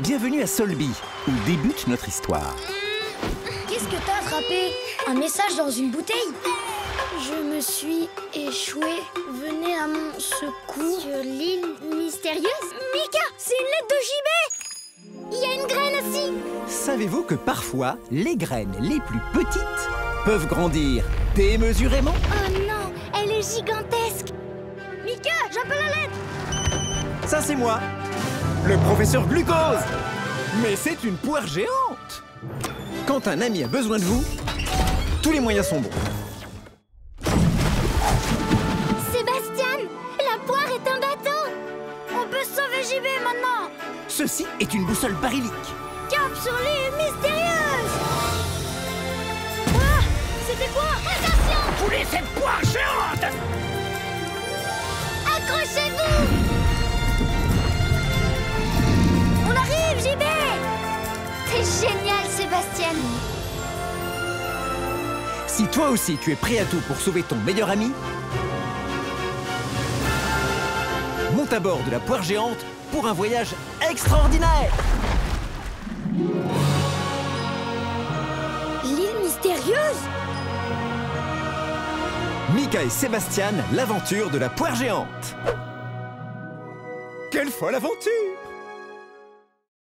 Bienvenue à Solby, où débute notre histoire. Qu'est-ce que t'as attrapé Un message dans une bouteille Je me suis échoué. Venez à mon secours. Sur l'île mystérieuse Mika, c'est une lettre de JB Il y a une graine aussi Savez-vous que parfois, les graines les plus petites peuvent grandir démesurément? Oh non, elle est gigantesque Mika, j'appelle la lettre Ça, c'est moi, le professeur Glucose. Mais c'est une poire géante. Quand un ami a besoin de vous, tous les moyens sont bons. Sébastien, la poire est un bateau. On peut sauver JB maintenant. Ceci est une boussole barylique. Cap sur l'île mystérieuse. Ah C'était quoi? Attention. Coulez cette poire géante? C'est génial, Sébastien. Si toi aussi tu es prêt à tout pour sauver ton meilleur ami, monte à bord de la poire géante pour un voyage extraordinaire. L'île mystérieuse. Mika et Sébastien, l'aventure de la poire géante. Quelle folle aventure